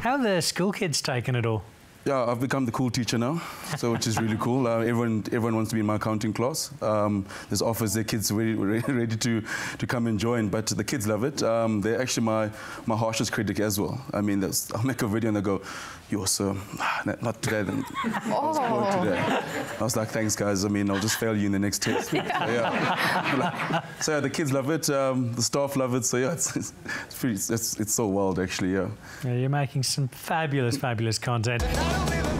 How are the school kids taking it all? Yeah, I've become the cool teacher now, so which is really cool. Uh, everyone, everyone wants to be in my accounting class. Um, there's offers their kids ready, ready to, to come and join, but the kids love it. Um, they're actually my, my harshest critic as well. I mean, I'll make a video and they go, "You're so not today." Then oh. today. I was like, "Thanks, guys. I mean, I'll just fail you in the next test." yeah. So, yeah. so yeah, the kids love it. Um, the staff love it. So yeah, it's, it's pretty. It's, it's so wild, actually. Yeah. Yeah, you're making some fabulous, fabulous content. We'll